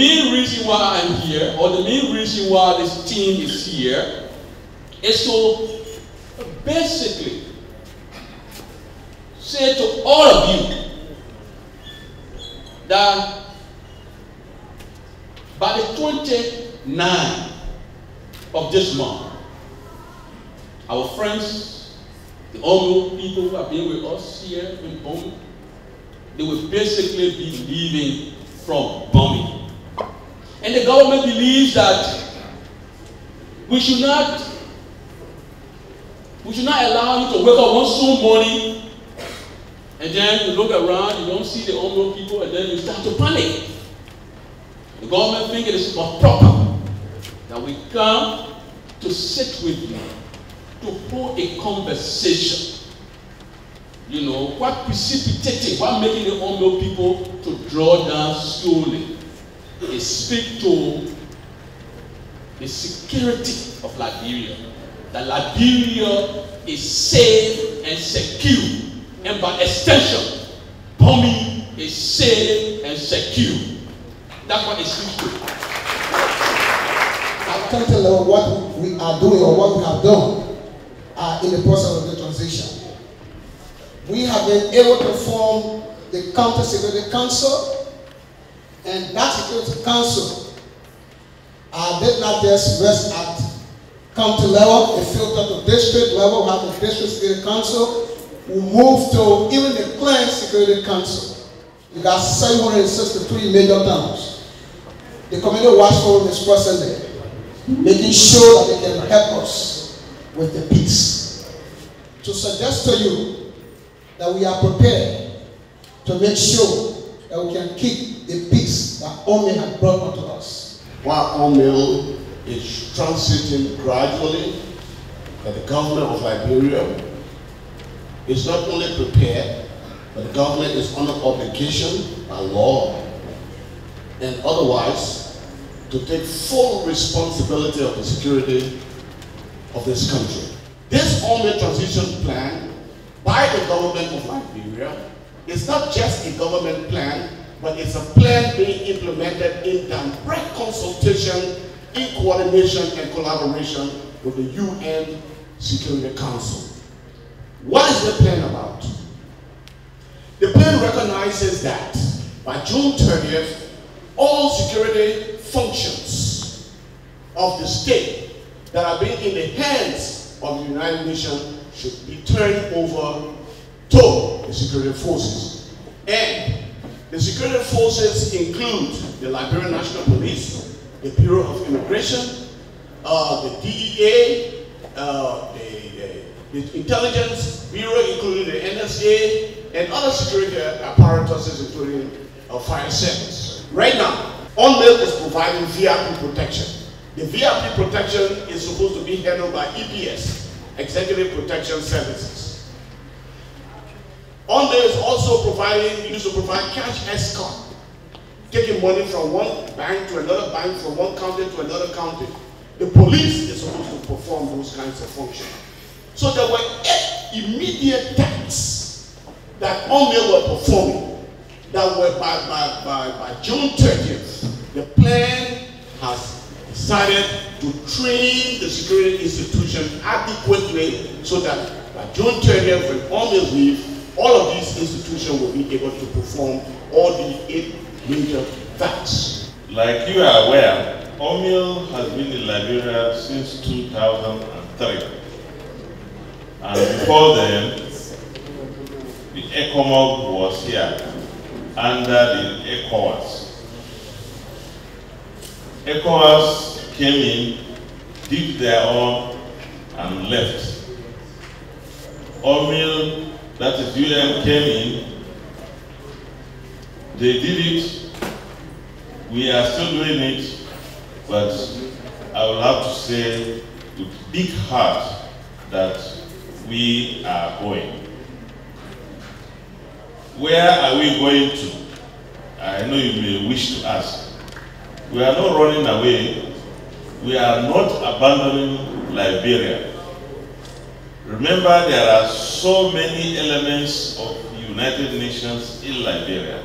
main reason why I'm here, or the main reason why this team is here, is to basically say to all of you that by the 29th of this month, our friends, the Omo people who have been with us here in Omo, they will basically be leaving from Bomi. And the government believes that we should not we should not allow you to wake up one soon morning and then you look around, you don't see the Omo people, and then you start to panic. The government thinks it is proper that we come to sit with you, to hold a conversation. You know, what precipitating, what making the Omo people to draw down slowly is speak to the security of Liberia. That Liberia is safe and secure and by extension, bombing is safe and secure. That's what it seems to. I can't tell you what we are doing or what we have done uh, in the process of the transition. We have been able to form the Counter Security Council, and that Security Council uh, did not just rest at county level, it filtered to district level, have the District Security Council, we moved to even the Clan Security Council. We got 763 major towns. The community watch forum is present there, making sure that they can help us with the peace. To suggest to you that we are prepared to make sure that we can keep the peace that Ome has brought unto us. While Ome is transiting gradually, that the government of Liberia is not only prepared, but the government is under obligation by law and otherwise to take full responsibility of the security of this country. This Ome transition plan by the government of Liberia is not just a government plan, but it's a plan being implemented in direct consultation, in coordination and collaboration with the UN Security Council. What is the plan about? The plan recognizes that by June 30th, all security functions of the state that are being in the hands of the United Nations should be turned over to the security forces. And the security forces include the Liberian National Police, the Bureau of Immigration, uh, the DEA, uh, the the intelligence bureau, including the NSA, and other security apparatuses, including uh, fire service. Right now, UNMIL is providing VIP protection. The VIP protection is supposed to be handled by EPS, Executive Protection Services. UNMIL is also providing, used to provide cash escort, taking money from one bank to another bank, from one county to another county. The police is supposed to perform those kinds of functions. So there were eight immediate tasks that only were performing that were by, by, by, by June 30th. The plan has decided to train the security institution adequately so that by June 30th, when only leave, all of these institutions will be able to perform all the eight major tasks. Like you are aware, UNMIL has been in Liberia since 2003. And before then, the ECOMOG was here under the ECOWAS. ECOWAS came in, did their own, and left. UNMIL, that is UN, came in, they did it, we are still doing it, but I will have to say with big heart that we are going. Where are we going to? I know you may wish to ask. We are not running away. We are not abandoning Liberia. Remember, there are so many elements of United Nations in Liberia.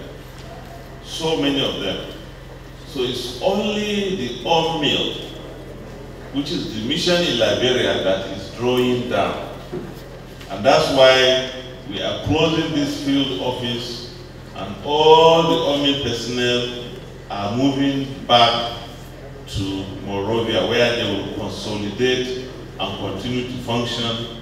So many of them. So it's only the UNMIL, which is the mission in Liberia that is drawing down. And that's why we are closing this field office and all the army personnel are moving back to Monrovia where they will consolidate and continue to function